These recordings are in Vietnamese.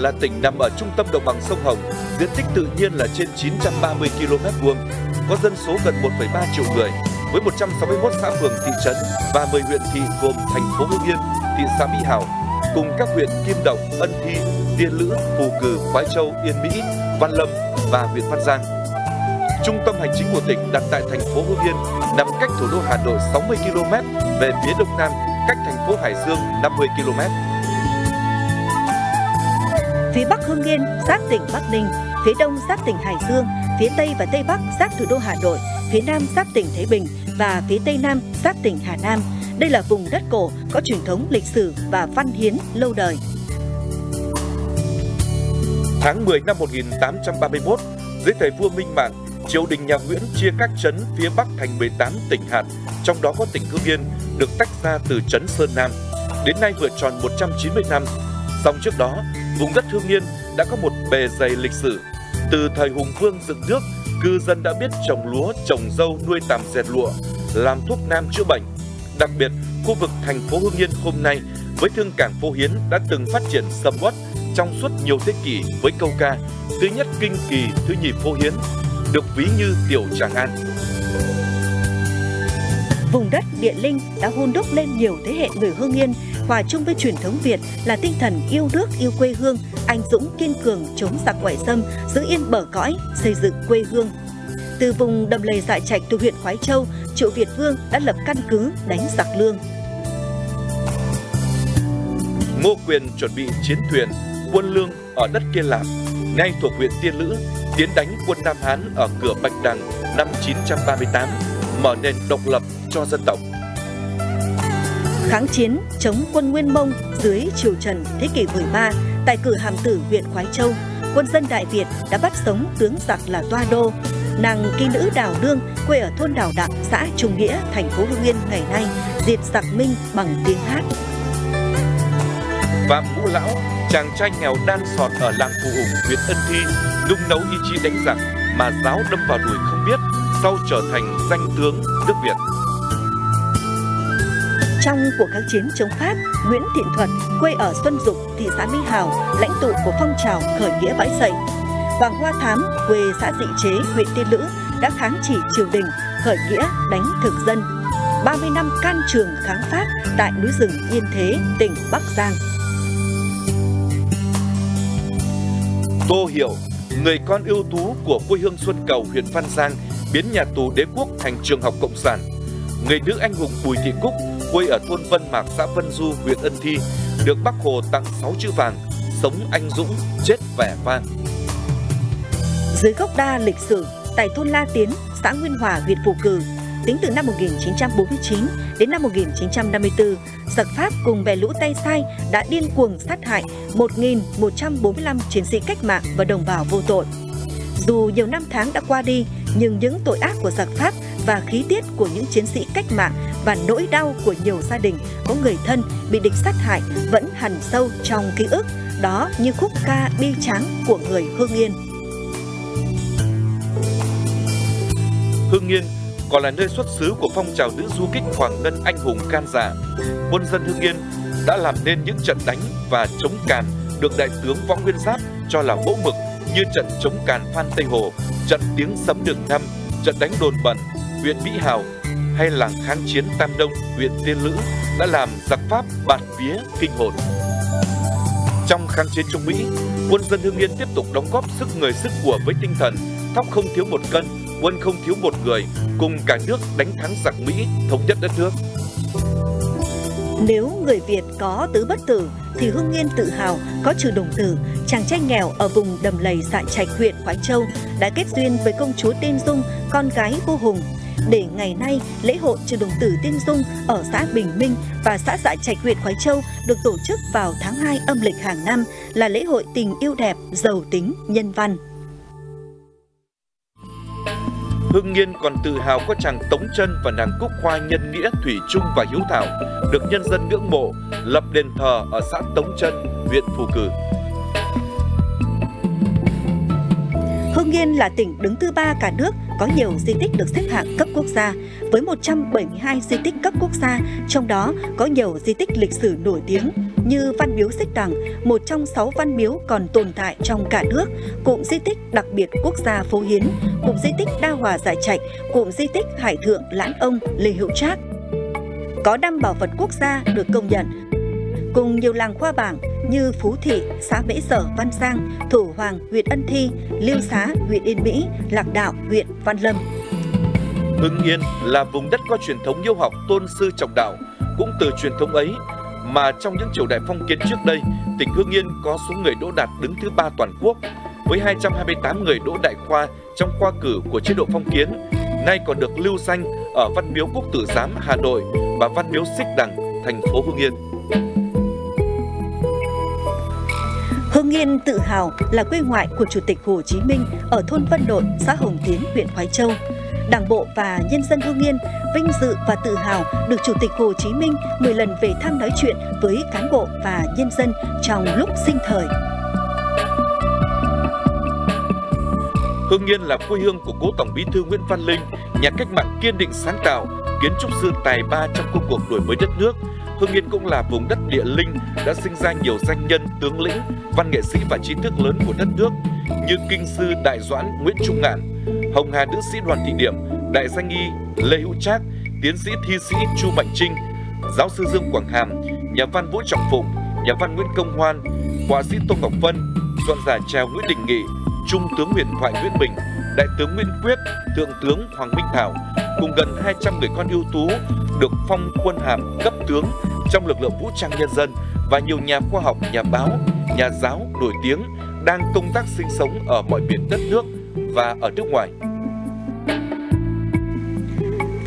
Là tỉnh nằm ở trung tâm đồng bằng sông Hồng, diện tích tự nhiên là trên 930 km vuông, có dân số gần 1,3 triệu người, với 161 xã phường thị trấn và 10 huyện thị gồm thành phố Hưng Yên, thị xã Mỹ Hào, cùng các huyện Kim Động, Ân Thi, Tiên Lữ, Phù Cử, Khoái Châu, Yên Mỹ, Văn Lâm và huyện Văn Giang. Trung tâm hành chính của tỉnh đặt tại thành phố Hưng Yên, nằm cách thủ đô Hà Nội 60 km về phía đông nam, cách thành phố Hải Dương 50 km. Phía Bắc Hưng Yên giáp tỉnh Bắc Ninh, phía Đông giáp tỉnh Hải Dương, phía Tây và Tây Bắc giáp thủ đô Hà Nội, phía Nam giáp tỉnh Thái Bình và phía Tây Nam giáp tỉnh Hà Nam. Đây là vùng đất cổ có truyền thống lịch sử và văn hiến lâu đời. Tháng 10 năm 1831, dưới thời vua Minh Mạng, triều đình nhà Nguyễn chia các trấn phía Bắc thành 18 tỉnh hạt, trong đó có tỉnh Hưng Yên được tách ra từ trấn Sơn Nam. Đến nay vừa tròn 190 năm. Song trước đó, vùng đất Hương Yên đã có một bề dày lịch sử. Từ thời Hùng Vương dựng nước, cư dân đã biết trồng lúa, trồng dâu, nuôi tằm dệt lụa, làm thuốc nam chữa bệnh. Đặc biệt, khu vực thành phố Hương Yên hôm nay với thương cảng Phố Hiến đã từng phát triển sầm uất trong suốt nhiều thế kỷ với câu ca thứ nhất kinh kỳ, thứ nhì Phố Hiến, được ví như tiểu Tràng An. Vùng đất địa linh đã hôn đúc lên nhiều thế hệ người Hương Yên hòa chung với truyền thống Việt là tinh thần yêu nước, yêu quê hương, anh dũng kiên cường chống giặc ngoại xâm, giữ yên bờ cõi, xây dựng quê hương. Từ vùng đầm lầy dại trạch thuộc huyện Khoái Châu, Triệu Việt Vương đã lập căn cứ đánh giặc lương. Ngô Quyền chuẩn bị chiến thuyền, quân lương ở đất Kiên Lạc, ngay thuộc huyện Tiên Lữ, tiến đánh quân Nam Hán ở cửa Bạch Đằng năm 938, mở nền độc lập cho dân tộc. Kháng chiến chống quân Nguyên Mông dưới triều Trần thế kỷ 13 tại cử Hàm Tử huyện Khoái Châu, quân dân Đại Việt đã bắt sống tướng giặc là Toa Đô. Nàng kỹ nữ Đào Đương quê ở thôn Đào Đặng, xã Trung Nghĩa, thành phố Hưng Yên ngày nay diệt giặc Minh bằng tiếng hát. Phạm Ngũ Lão, chàng trai nghèo đan sọt ở làng Phù Hùng, huyện Ân Thi, nung nấu ý chí đánh giặc mà giáo đâm vào đùi không biết, sau trở thành danh tướng nước Việt. Trong cuộc kháng chiến chống Pháp, Nguyễn Thiện Thuật, quê ở Xuân Dục, thị xã Mỹ Hào, lãnh tụ của phong trào khởi nghĩa bãi dậy. Hoàng Hoa Thám, quê xã Dị Chế, huyện Tiên Lữ, đã kháng chỉ triều đình, khởi nghĩa đánh thực dân. 30 năm can trường kháng Pháp tại núi rừng Yên Thế, tỉnh Bắc Giang. Tô Hiểu, người con ưu tú của quê hương Xuân Cầu, huyện Văn Giang, biến nhà tù đế quốc thành trường học cộng sản. Người nữ anh hùng Bùi Thị Cúc, quê ở thôn Vân Mạc, xã Vân Du, huyện Ân Thi, được Bác Hồ tặng 6 chữ vàng, sống anh dũng, chết vẻ vang. Dưới gốc đa lịch sử, tại thôn La Tiến, xã Nguyên Hòa, huyện Phù Cử, tính từ năm 1949 đến năm 1954, giặc Pháp cùng bè lũ tay sai đã điên cuồng sát hại 1.145 chiến sĩ cách mạng và đồng bào vô tội. Dù nhiều năm tháng đã qua đi, nhưng những tội ác của giặc Pháp và khí tiết của những chiến sĩ cách mạng và nỗi đau của nhiều gia đình có người thân bị địch sát hại vẫn hằn sâu trong ký ức, đó như khúc ca bi tráng của người Hương Yên. Hương Yên còn là nơi xuất xứ của phong trào nữ du kích Hoàng Ngân anh hùng can giả. Quân dân Hương Yên đã làm nên những trận đánh và chống càn được đại tướng Võ Nguyên Giáp cho là mẫu mực như trận chống càn Phan Tây Hồ, trận tiếng sấm đường năm, trận đánh đồn bẩn, huyện Mỹ Hào hay làng kháng chiến Tam Đông, huyện Tiên Lữ đã làm giặc Pháp bạt vía kinh hồn. Trong kháng chiến chống Mỹ, quân dân Hưng Yên tiếp tục đóng góp sức người sức của với tinh thần thóc không thiếu một cân, quân không thiếu một người, cùng cả nước đánh thắng giặc Mỹ, thống nhất đất nước. Nếu người Việt có tứ bất tử thì Hưng Yên tự hào có trừ đồng tử, chàng trai nghèo ở vùng đầm lầy dạ trạch huyện Khoái Châu đã kết duyên với công chúa Tiên Dung, con gái vua Hùng. Để ngày nay, lễ hội chùa đồng tử Tiên Dung ở xã Bình Minh và xã Dạ Trạch huyện Khói Châu được tổ chức vào tháng 2 âm lịch hàng năm là lễ hội tình yêu đẹp, giàu tính, nhân văn. Hưng Yên còn tự hào có chàng Tống Trân và nàng Cúc Hoa nhân nghĩa thủy Trung và hiếu thảo, được nhân dân ngưỡng mộ, lập đền thờ ở xã Tống Trân, huyện Phù Cử. Hưng Yên là tỉnh đứng thứ ba cả nước có nhiều di tích được xếp hạng cấp quốc gia, với 172 di tích cấp quốc gia, trong đó có nhiều di tích lịch sử nổi tiếng. như Văn Miếu Xích Đằng, một trong sáu văn miếu còn tồn tại trong cả nước, cụm di tích đặc biệt quốc gia Phố Hiến, cụm di tích Đa Hòa Giải Trạch, cụm di tích Hải Thượng Lãn Ông Lê Hữu Trác. Có năm bảo vật quốc gia được công nhận, cùng nhiều làng khoa bảng như Phú Thị, xã Mễ Sở, Văn Giang, Thủ Hoàng, huyện Ân Thi, Liêu Xá, huyện Yên Mỹ, Lạc Đạo, huyện Văn Lâm. Hưng Yên là vùng đất có truyền thống yêu học tôn sư trọng đạo. Cũng từ truyền thống ấy mà trong những triều đại phong kiến trước đây, tỉnh Hưng Yên có số người đỗ đạt đứng thứ ba toàn quốc với 228 người đỗ đại khoa trong khoa cử của chế độ phong kiến, nay còn được lưu danh ở Văn Miếu Quốc Tử Giám Hà Nội và Văn Miếu Xích Đằng, thành phố Hưng Yên. Hưng Yên tự hào là quê ngoại của Chủ tịch Hồ Chí Minh ở thôn Vân Đội, xã Hồng Tiến, huyện Khói Châu. Đảng bộ và nhân dân Hưng Yên vinh dự và tự hào được Chủ tịch Hồ Chí Minh 10 lần về thăm nói chuyện với cán bộ và nhân dân trong lúc sinh thời. Hưng Yên là quê hương của cố Tổng Bí thư Nguyễn Văn Linh, nhà cách mạng kiên định sáng tạo, kiến trúc sư tài ba trong công cuộc đổi mới đất nước. Hưng Yên cũng là vùng đất địa linh đã sinh ra nhiều danh nhân, tướng lĩnh, văn nghệ sĩ và trí thức lớn của đất nước như kinh sư Đại Doãn Nguyễn Trung Ngạn, Hồng Hà nữ sĩ Đoàn Thị Điểm, đại danh y Lê Hữu Trác, tiến sĩ thi sĩ Chu Mạnh Trinh, giáo sư Dương Quảng Hàm, nhà văn Vũ Trọng Phụng, nhà văn Nguyễn Công Hoan, họa sĩ Tô Ngọc Vân, soạn giả trèo Nguyễn Đình Nghị, Trung tướng huyền thoại Nguyễn Bình, Đại tướng Nguyễn Quyết, Thượng tướng Hoàng Minh Thảo cùng gần 200 người con ưu tú được phong quân hàm cấp tướng trong lực lượng vũ trang nhân dân và nhiều nhà khoa học, nhà báo, nhà giáo nổi tiếng đang công tác sinh sống ở mọi miền đất nước và ở nước ngoài.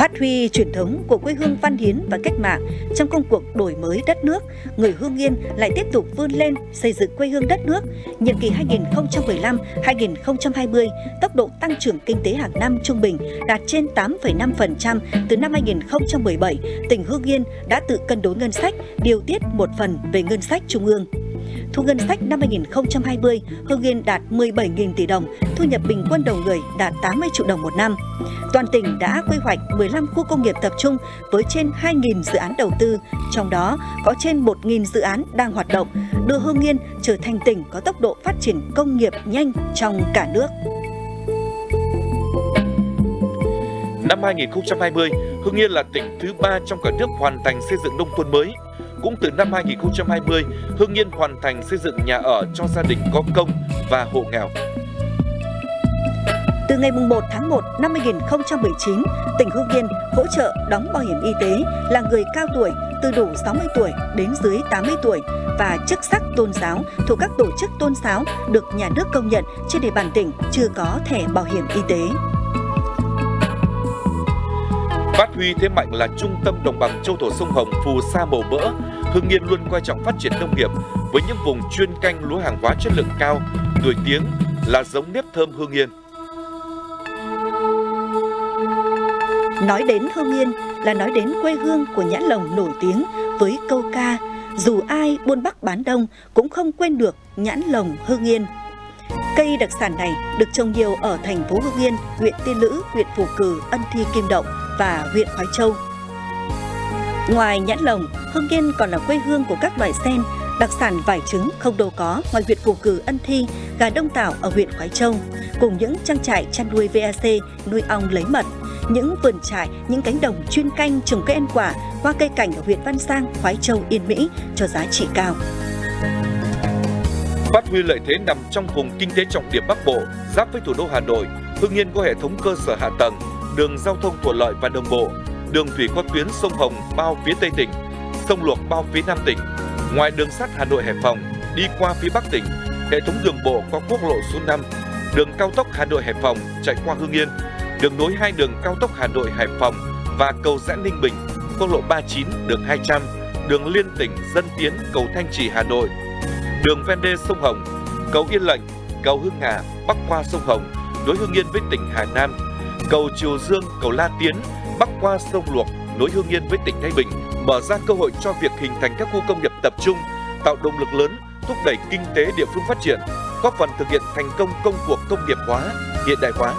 Phát huy truyền thống của quê hương văn hiến và cách mạng trong công cuộc đổi mới đất nước, người Hương Yên lại tiếp tục vươn lên xây dựng quê hương đất nước. Nhiệm kỳ 2015-2020, tốc độ tăng trưởng kinh tế hàng năm trung bình đạt trên 8,5%. Từ năm 2017, tỉnh Hương Yên đã tự cân đối ngân sách, điều tiết một phần về ngân sách trung ương. Thu ngân sách năm 2020, Hưng Yên đạt 17.000 tỷ đồng, thu nhập bình quân đầu người đạt 80 triệu đồng một năm. Toàn tỉnh đã quy hoạch 15 khu công nghiệp tập trung với trên 2.000 dự án đầu tư, trong đó có trên 1.000 dự án đang hoạt động, đưa Hưng Yên trở thành tỉnh có tốc độ phát triển công nghiệp nhanh trong cả nước. Năm 2020, Hưng Yên là tỉnh thứ ba trong cả nước hoàn thành xây dựng nông thôn mới, cũng từ năm 2020, Hưng Yên hoàn thành xây dựng nhà ở cho gia đình có công và hộ nghèo. Từ ngày 1 tháng 1 năm 2019, tỉnh Hưng Yên hỗ trợ đóng bảo hiểm y tế là người cao tuổi từ đủ 60 tuổi đến dưới 80 tuổi và chức sắc tôn giáo thuộc các tổ chức tôn giáo được nhà nước công nhận trên địa bàn tỉnh chưa có thẻ bảo hiểm y tế. Phát huy thế mạnh là trung tâm đồng bằng châu thổ sông Hồng, phù sa màu mỡ, Hưng Yên luôn coi trọng phát triển nông nghiệp với những vùng chuyên canh lúa hàng hóa chất lượng cao, nổi tiếng là giống nếp thơm Hưng Yên. Nói đến Hưng Yên là nói đến quê hương của nhãn lồng nổi tiếng với câu ca dù ai buôn bắc bán đông cũng không quên được nhãn lồng Hưng Yên. Cây đặc sản này được trồng nhiều ở thành phố Hưng Yên, huyện Tiên Lữ, huyện Phù Cử, Ân Thi Kim Động và huyện Khói Châu. Ngoài nhãn lồng, Hưng Yên còn là quê hương của các loài sen, đặc sản vải trứng không đâu có ngoài huyện Phù Cử, Ân Thi, gà Đông Tảo ở huyện Khói Châu, cùng những trang trại chăn nuôi VAC, nuôi ong lấy mật, những vườn trại, những cánh đồng chuyên canh trồng cây ăn quả, hoa cây cảnh ở huyện Văn Giang, Khói Châu, Yên Mỹ cho giá trị cao. Phát huy lợi thế nằm trong vùng kinh tế trọng điểm Bắc Bộ, giáp với thủ đô Hà Nội, Hưng Yên có hệ thống cơ sở hạ tầng, đường giao thông thuận lợi và đồng bộ, đường thủy qua tuyến sông Hồng bao phía Tây tỉnh, sông Luộc bao phía Nam tỉnh. Ngoài đường sắt Hà Nội Hải Phòng đi qua phía Bắc tỉnh, hệ thống đường bộ qua quốc lộ số 5, đường cao tốc Hà Nội Hải Phòng chạy qua Hưng Yên, đường nối hai đường cao tốc Hà Nội Hải Phòng và cầu rẽ Ninh Bình, quốc lộ 39, đường 200, đường liên tỉnh Dân Tiến, cầu Thanh Trì Hà Nội, đường ven đê sông Hồng, cầu Yên Lệnh, cầu Hưng Hà bắc qua sông Hồng nối Hưng Yên với tỉnh Hà Nam, cầu Triều Dương, cầu La Tiến bắc qua sông Luộc nối Hưng Yên với tỉnh Thái Bình, mở ra cơ hội cho việc hình thành các khu công nghiệp tập trung, tạo động lực lớn thúc đẩy kinh tế địa phương phát triển, góp phần thực hiện thành công công cuộc công nghiệp hóa, hiện đại hóa.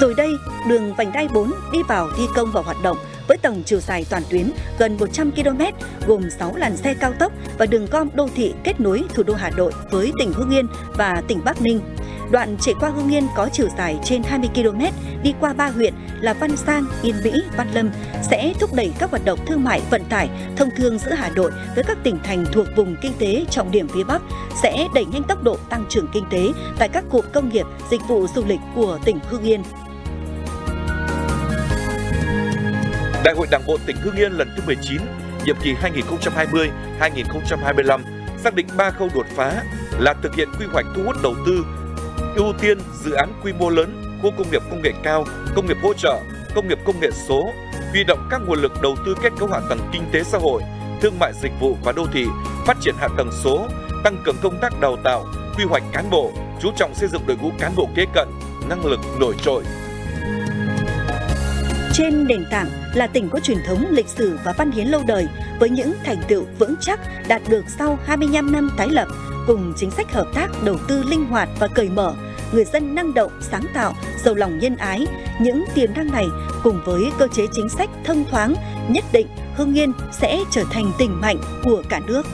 Rồi đây, đường vành đai 4 đi vào thi công và hoạt động với tổng chiều dài toàn tuyến gần 100 km, gồm 6 làn xe cao tốc và đường gom đô thị kết nối thủ đô Hà Nội với tỉnh Hưng Yên và tỉnh Bắc Ninh. Đoạn chạy qua Hưng Yên có chiều dài trên 20 km, đi qua ba huyện là Văn Giang, Yên Mỹ, Văn Lâm sẽ thúc đẩy các hoạt động thương mại vận tải, thông thương giữa Hà Nội với các tỉnh thành thuộc vùng kinh tế trọng điểm phía Bắc, sẽ đẩy nhanh tốc độ tăng trưởng kinh tế tại các cụm công nghiệp, dịch vụ du lịch của tỉnh Hưng Yên. Đại hội Đảng bộ tỉnh Hưng Yên lần thứ 19, nhiệm kỳ 2020-2025 xác định 3 khâu đột phá là thực hiện quy hoạch thu hút đầu tư, ưu tiên dự án quy mô lớn, khu công nghiệp công nghệ cao, công nghiệp hỗ trợ, công nghiệp công nghệ số, huy động các nguồn lực đầu tư kết cấu hạ tầng kinh tế xã hội, thương mại dịch vụ và đô thị, phát triển hạ tầng số, tăng cường công tác đào tạo, quy hoạch cán bộ, chú trọng xây dựng đội ngũ cán bộ kế cận, năng lực nổi trội. Trên nền tảng là tỉnh có truyền thống lịch sử và văn hiến lâu đời với những thành tựu vững chắc đạt được sau 25 năm tái lập cùng chính sách hợp tác đầu tư linh hoạt và cởi mở, người dân năng động, sáng tạo, giàu lòng nhân ái, những tiềm năng này cùng với cơ chế chính sách thông thoáng nhất định Hưng Yên sẽ trở thành tỉnh mạnh của cả nước.